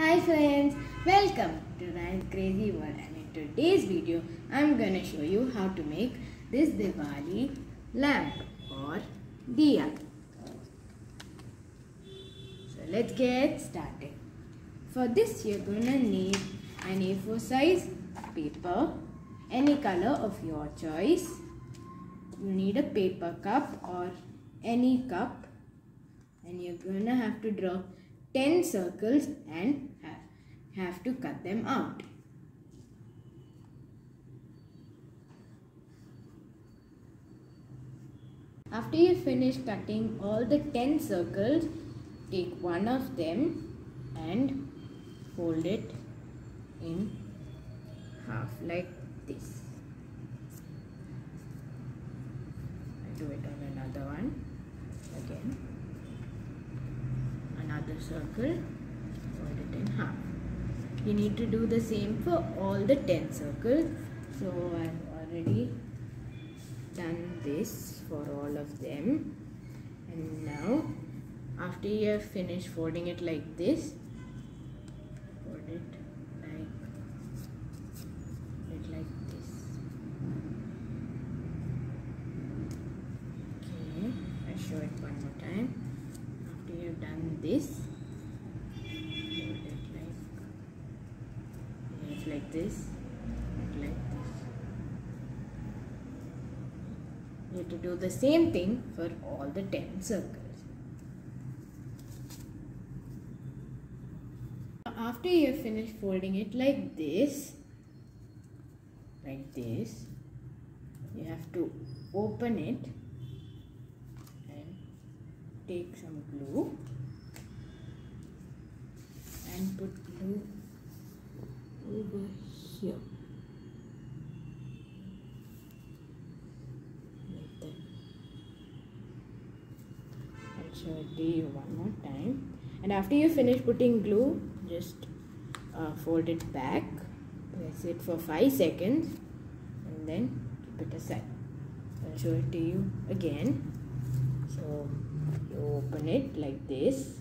Hi friends, welcome to Ryan's Krazy World and in today's video I'm gonna show you how to make this Diwali lamp or diya. So let's get started. For this you're gonna need an A4 size paper, any color of your choice. You need a paper cup or any cup and you're gonna have to draw 10 circles and have to cut them out. After you finish cutting all the 10 circles, take one of them and fold it in half like this. I do it on another one again another circle fold it in half. You need to do the same for all the 10 circles. So I've already done this for all of them. And now after you have finished folding it like this fold it like it like this okay I'll show it one more time after you've done this hold it like yes like this like this you have to do the same thing for all the 10 circles. After you have finished folding it like this like this you have to open it and take some glue and put glue over here. Like that. I'll show it one more time. And after you finish putting glue just uh, fold it back. Press it for 5 seconds and then keep it aside. I'll show it to you again. So you open it like this.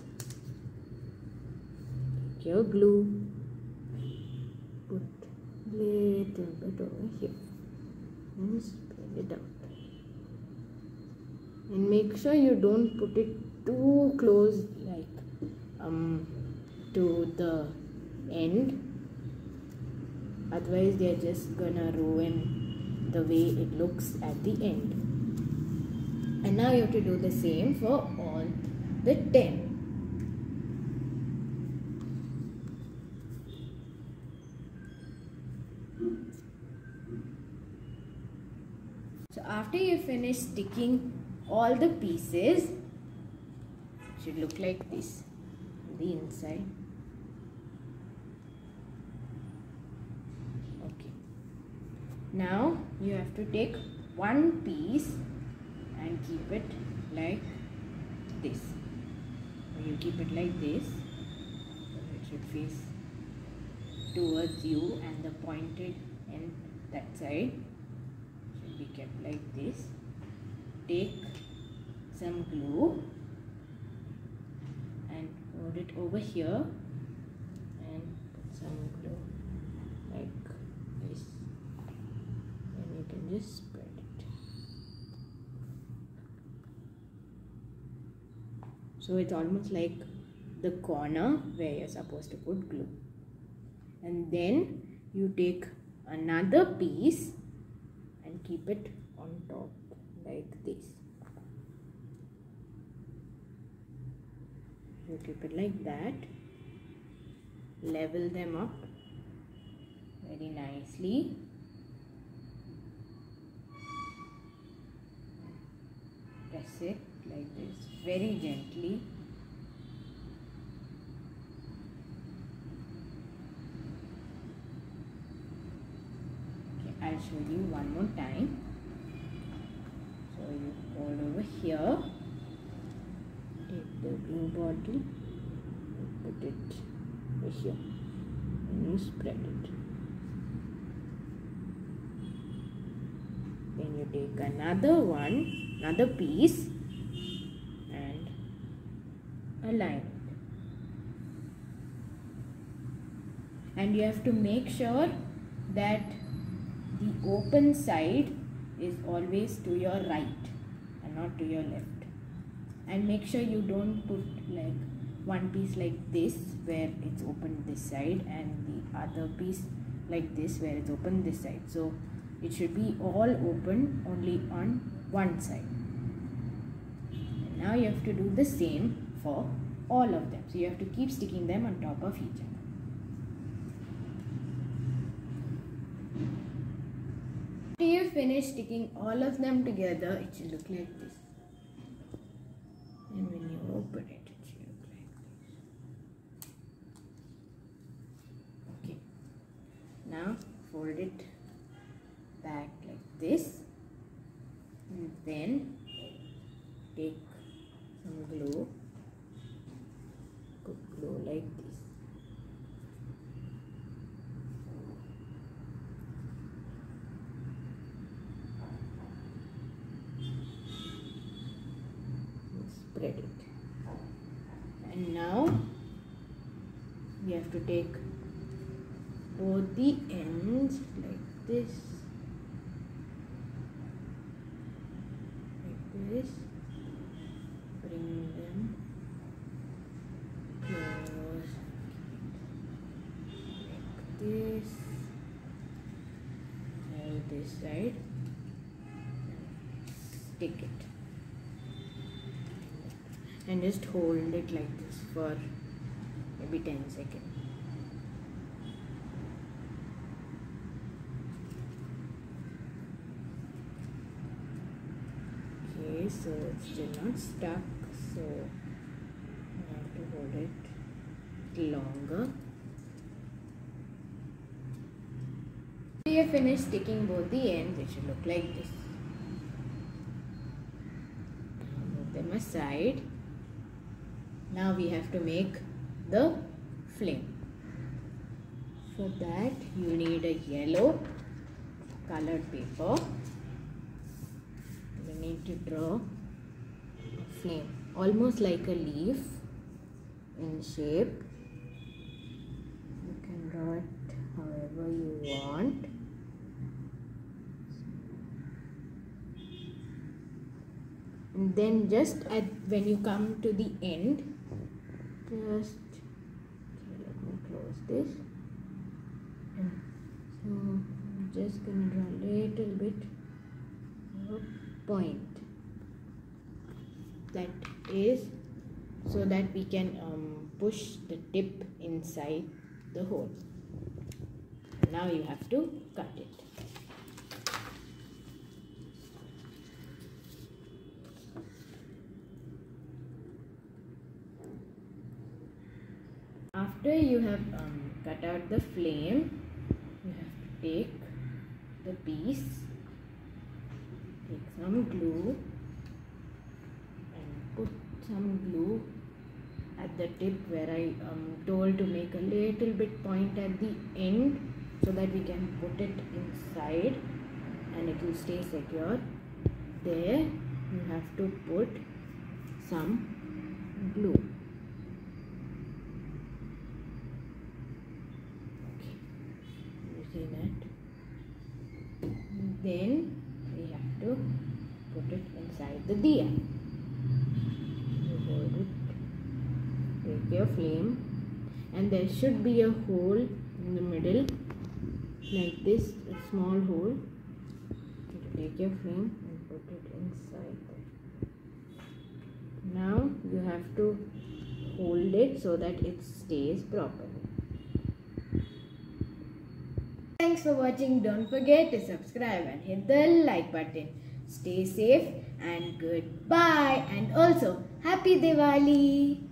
Take your glue little bit over here. And spread it out. And make sure you don't put it too close like um to the end. Otherwise they're just gonna ruin the way it looks at the end. And now you have to do the same for all the 10 so after you finish sticking all the pieces it should look like this the inside. Okay. Now you have to take one piece and keep it like this. You keep it like this it should face towards you and the pointed end that side like this. Take some glue and put it over here and put some glue like this. And you can just spread it. So it's almost like the corner where you're supposed to put glue. And then you take another piece and keep it on top like this. You keep it like that. Level them up very nicely. Press it like this very gently. Okay i'll show you one more time hold over here. Take the glue bottle put it over here and you spread it. Then you take another one another piece and align it. And you have to make sure that the open side is always to your right and not to your left. And make sure you don't put like one piece like this where it's open this side and the other piece like this where it's open this side. So it should be all open only on one side. And now you have to do the same for all of them. So you have to keep sticking them on top of each other after you finish sticking all of them together it should look like this. And when you open it it should look like this. Okay. Now fold it back like this. And then take some glue put glue like this and and now we have to take both the ends like this like this bring them close like this now this side stick it and just hold it like this for maybe 10 seconds. Okay so it's still not stuck so I have to hold it longer. We have finished sticking both the ends it should look like this. Move them aside now we have to make the flame. For that you need a yellow colored paper. You need to draw flame almost like a leaf in shape. You can draw it however you want. And then just at when you come to the end just okay, let me close this. So I'm just gonna draw a little bit of point. That is so that we can um, push the tip inside the hole. Now you have to cut it after you have um, cut out the flame you have to take the piece take some glue and put some glue at the tip where I um, told to make a little bit point at the end so that we can put it inside and it will stay secure. There you have to put some glue okay you see that then we have to put it inside the diya hold it take your flame. And there should be a hole in the middle like this a small hole. Take your flame and put it inside now you have to hold it so that it stays properly Thanks for watching. Don't forget to subscribe and hit the like button. Stay safe and goodbye. And also, Happy Diwali!